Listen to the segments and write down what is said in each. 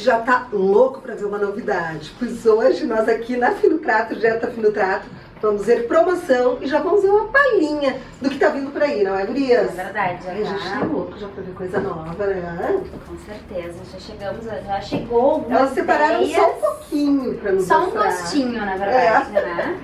É que já tá louco para ver uma novidade? Pois hoje nós aqui na Fino Trato, direto da Fino Trato, vamos ver promoção e já vamos ver uma palhinha do que tá vindo por aí, não é, gurias? É verdade, já Ai, a gente tá louco já pra ver coisa nova, né? Com certeza, já chegamos, já chegou Elas separaram ideias. só um pouquinho pra nos Só um mostrar. gostinho, na verdade, né?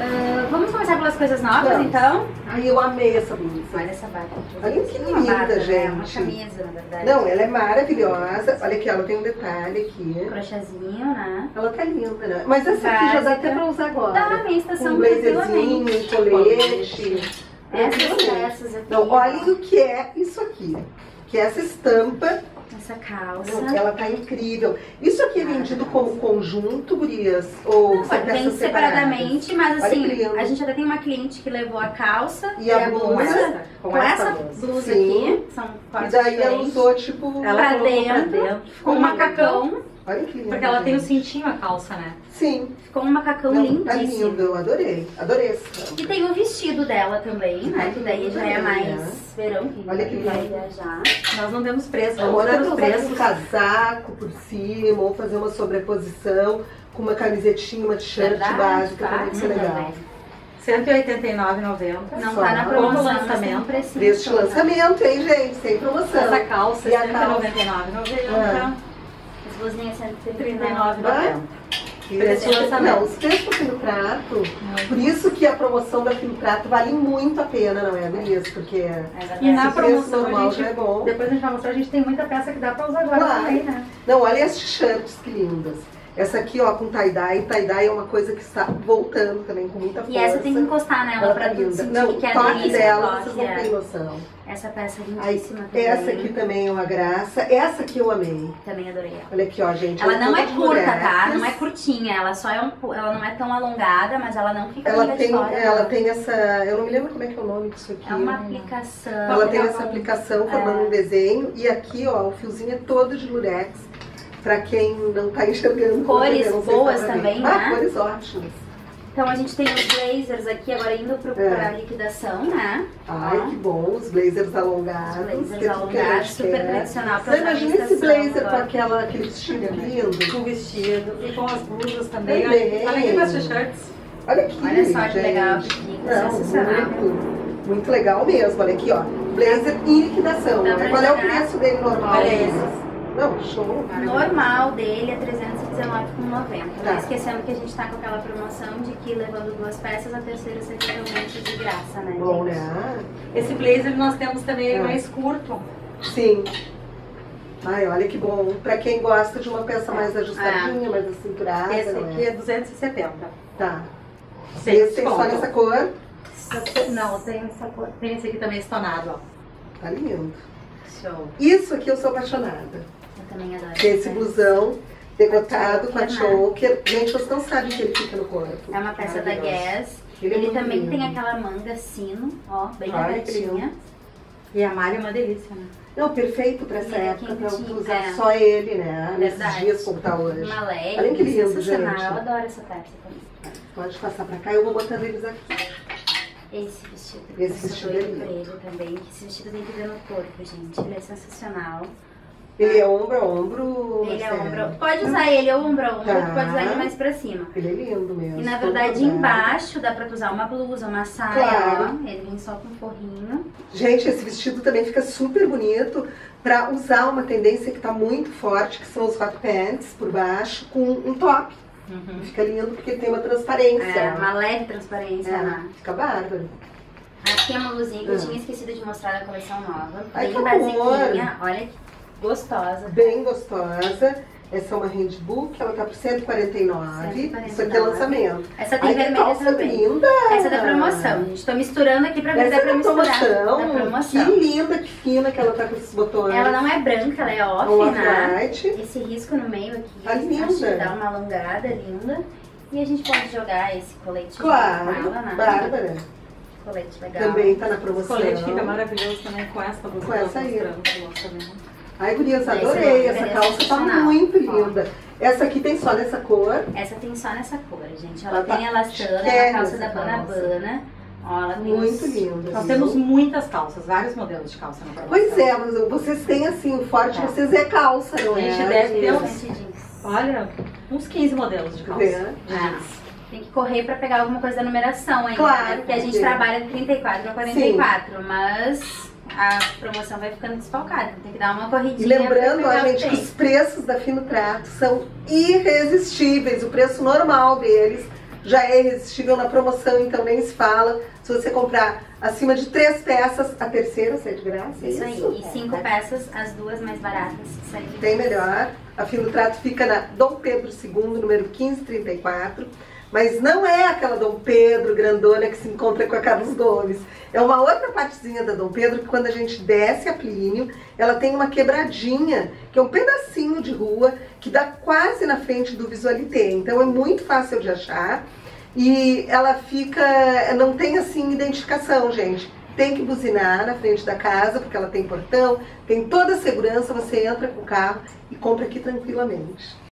Ah, vamos começar pelas coisas novas, Vamos. então? Ai, eu amei essa blusa. Olha essa aqui. Olha que Uma linda, barra, né? Uma gente. camisa, na verdade. Não, ela é maravilhosa. Olha aqui, ela tem um detalhe aqui. Crochêzinho, né? Ela tá linda, né? Mas essa aqui já dá Básica. até pra usar agora. Dá minha estação um blazerzinho, um colete. Essas peças aqui. Não, olhem o que é isso aqui. Que é essa estampa, Essa calça. ela tá incrível. Isso aqui é vendido como conjunto, gurias? Ou Não, vem separadas? separadamente, mas assim, a gente até tem uma cliente que levou a calça E a blusa? com, essa blusa Sim. aqui. São E daí ela usou, tipo... Ela Pra colocou pra dentro, dentro. Ficou um macacão. Olha que lindo. Porque ela tem o gente. cintinho a calça, né? Sim. Ficou um macacão Não, tá lindíssimo. lindo, eu adorei. Adorei essa. E tem o vestido dela também, né? Que daí já é mais verão, que Olha que vai lindo. viajar. Nós não demos preço, vamos dar os com um preços. casaco por cima, ou fazer uma sobreposição com uma camisetinha, uma t-shirt básica, tá? também que é legal. R$ 189,90. Não Só. tá na promoção, tem lançamento. um precinho. Preço de tá? lançamento, hein, gente? Sem promoção. Essa calça E é a calça? R$ 199,90. As blusinhas R$ 139. 39,90. Preço de esse- lançamento. Não, os preços do Fino Prato, por isso que a promoção da Fino Prato vale muito a pena, não é, Gurias? Porque É E na promoção, normal a gente- já é bom. Depois a gente vai mostrar, a gente tem muita peça que dá pra usar agora Claro. também, né? Não, olha as t-shirts que lindas. Essa aqui, ó, com tie-dye. Tie-dye é uma coisa que está voltando também com muita força. E essa tem que encostar nela Ela pra tá sentir Não, que é toque delícia, dela, o toque, vocês não é. têm noção. Essa peça é Aí, lindíssima também. essa aqui também é uma graça. Essa aqui eu amei. Também adorei ela. Olha aqui, ó, gente. Ela é não é curta, tá? Não é curtinha. Ela só é um, ela não é tão alongada, mas ela não fica Ela tem, fora. ela não. tem essa... Eu não me lembro como é que é o nome disso aqui. É uma aplicação. Ela tem é essa aplicação formando um desenho. E aqui, ó, o fiozinho é todo de lurex. Pra quem não tá enxergando. Cores não boas também, ah, né? cores ótimas. Então a gente tem os blazers aqui agora indo pro, É. pra liquidação, né? Ai, Ó. que bom. Os blazers alongados. Os blazers que é que alongados, super quer. tradicional pra Você imagina esse blazer com agora. aquela, aquele vestido lindo? Com o vestido e com as blusas também. Também. Olha aqui as t-shirts. Olha aqui, Olha só que gente. legal, fica Não, sensacional. muito, muito legal mesmo. Olha aqui, ó. Blazer em liquidação. Né? Qual é o preço dele normal? Olha esse. Não, show. Normal dele é 319,90. Tá. Não esquecendo que a gente tá com aquela promoção de que levando duas peças, a terceira você tem um monte de graça, né? Bom, gente? né? Esse blazer nós temos também É. mais curto. Sim. Ai, olha que bom. Pra quem gosta de uma peça mais ajustadinha, mais acinturada. Esse aqui é? é 270. Tá. Sem Esse tem só nessa cor. Não, tem, essa cor- tem esse aqui também estonado, ó. Tá lindo. Show. Isso aqui eu sou apaixonada. Eu também adoro. Que é esse essa blusão decotado com a choker. Gente, vocês não sabem que ele fica no corpo. É uma peça da. Guess. Ele, é Ele muito também lindo. tem aquela manga sino, ó, bem abertinha. E a malha é uma delícia, né? Não, perfeito pra essa Ele é época pra usar é. só ele, né? Nesses Verdade. dias como tá hoje. Uma leve, Olha que lindo, sensacional. gente. Eu adoro essa peça também. Pode passar pra cá, eu vou botando eles aqui. Esse vestido. Esse vestido é lindo. ele também. que Esse vestido tem que ver no corpo, gente. Ele é sensacional. Ele é ombro a ombro. Ele é ombro. Pode usar ele ou ombro a ombro, Tá. pode usar ele mais pra cima. Ele é lindo mesmo. E na verdade embaixo dá pra tu usar uma blusa, uma saia, Claro. ó. Ele vem só com forrinho. Gente, esse vestido também fica super bonito pra usar uma tendência que tá muito forte, que são os hot pants por baixo, com um top. Fica lindo porque tem uma transparência. É, uma leve transparência, É, fica bárbaro. Aqui é uma blusinha que eu Ah. tinha esquecido de mostrar da coleção nova. Ai, Bem que basiquinha. Olha que gostosa. Bem gostosa. Essa é uma handbook, ela tá por 149. 149. Isso aqui é lançamento. Essa tem Ai, que vermelha calça também. linda! Essa é da promoção, gente. Tô misturando aqui pra ver se dá é pra da misturar. promoção. Da promoção. Que linda, que fina que ela tá com esses botões. Ela não é branca, ela é Um off, né? off-white. Esse risco no meio aqui, Tá linda. acho que dá uma alongada linda. E a gente pode jogar esse colete Claro, com ela, né? Bárbara. Colete legal. Também tá na O promoção. colete fica maravilhoso também com essa blusa. Com essa aí. Ai, gurias, adorei. é Essa calça tá muito linda. Essa aqui tem só nessa cor. Essa tem só nessa cor, gente. Ela Ela tá tem elastana, chiquérrima a calça da Banabana. Ela tem Muito linda. Nós temos muitas calças, vários modelos de calça na promoção. Pois é, mas vocês têm assim, o forte É. vocês é calça, não A gente é? deve ter uns-. Olha, uns 15 modelos de calça. É. Tem que correr pra pegar alguma coisa da numeração ainda. Claro, né? Porque a gente porque- trabalha de 34 a 44, mas a promoção vai ficando desfalcada. Tem que dar uma E corridinha. lembrando, pra a gente, que os preços da Fino Trato são irresistíveis. O preço normal deles já é irresistível na promoção, então nem se fala. Se você comprar acima de três peças, a terceira sai de graça. é Isso aí. E cinco peças, as duas mais baratas. saem de Tem graça. melhor. A Fino Trato fica na Dom Pedro II, número 1534. Mas não é aquela Dom Pedro grandona que se encontra com a Carlos Gomes. É uma outra partezinha da Dom Pedro que quando a gente desce a Plínio, ela tem uma quebradinha, que é um pedacinho de rua que dá quase na frente do Visualité. Então é muito fácil de achar. E ela fica. não tem assim identificação, gente. Tem que buzinar na frente da casa, porque ela tem portão, tem toda a segurança, você entra com o carro e compra aqui tranquilamente.